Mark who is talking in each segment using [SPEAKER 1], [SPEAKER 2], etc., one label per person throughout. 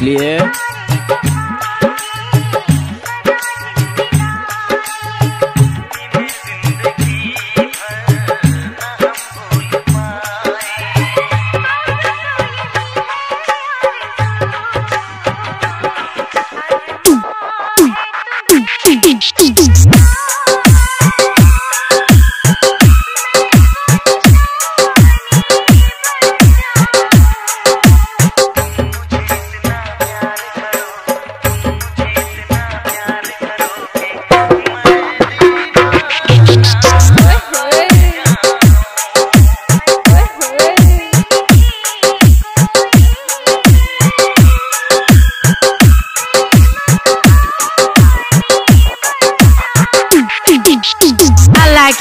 [SPEAKER 1] इसलिए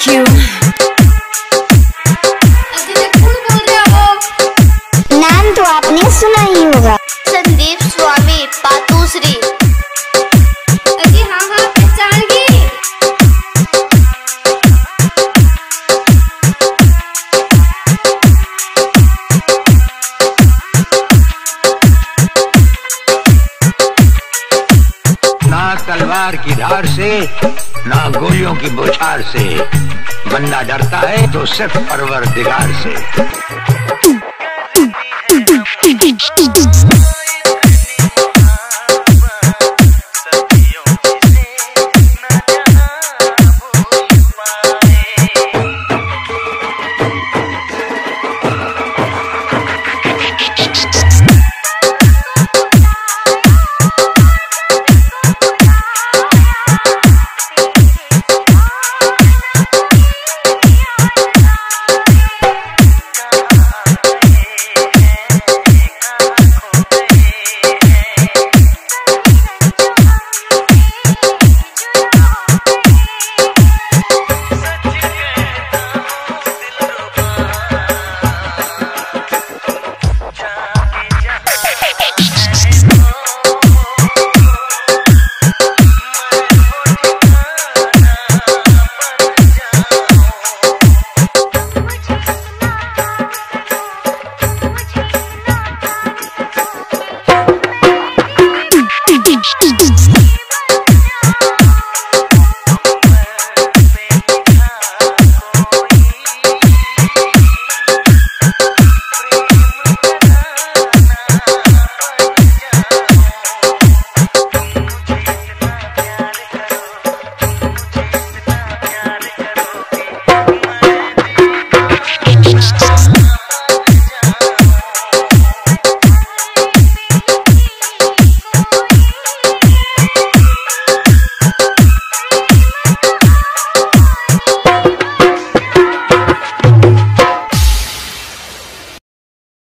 [SPEAKER 2] you
[SPEAKER 3] की धार से, ना गोलियों की बोछार से। बंदा डरता है तो सिर्फ़ परवर दिगार से।